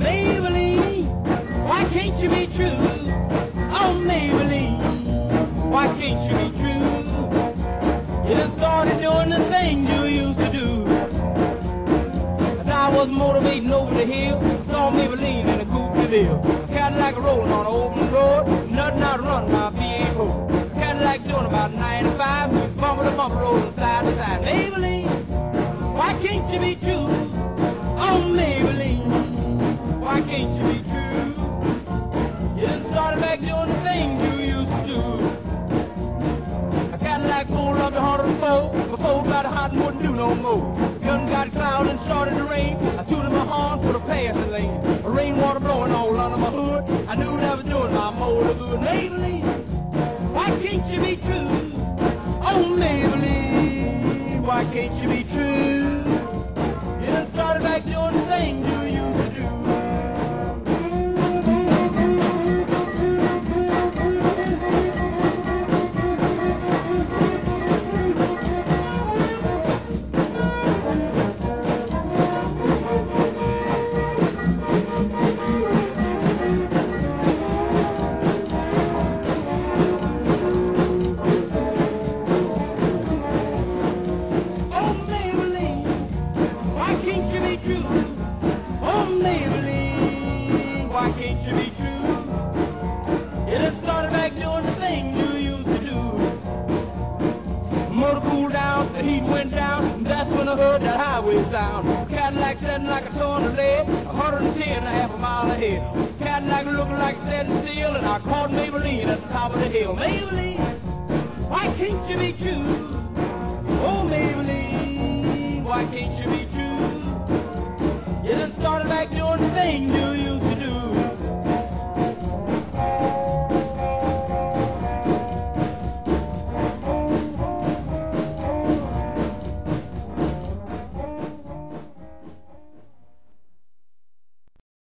Maybellene, why can't you be true? Oh, Maybellene, why can't you be true? You just started doing the things you used to do. As I was motivating over the hill, saw Maybellene in a coupe de ville. Cadillac rolling on an open road, nothing out run my V8 Cadillac doing about 95, bumper to bumper rolling you be true? Oh, Maybellene why can't you be true? You just started back doing the things you used to do. I got like full up to 104, before got hot and wouldn't do no more. Gun got cloud and started to rain. I tooted my horn for the passing lane. Rainwater blowing all under my hood. I knew that was doing my motor good. Maybellene, why can't you be true? Oh, Maybellene, why can't you be true? Why can't you be true? Oh, Maybellene, why can't you be true? You done started back doing the thing you used to do. Motor cooled down, the heat went down, and that's when I heard that highway sound. Cadillac sitting like a torn lead, 110 and a half a mile ahead. Cadillac looking like setting steel, and I caught Maybellene at the top of the hill. Maybellene, why can't you be true? Oh, Maybellene, why can't you be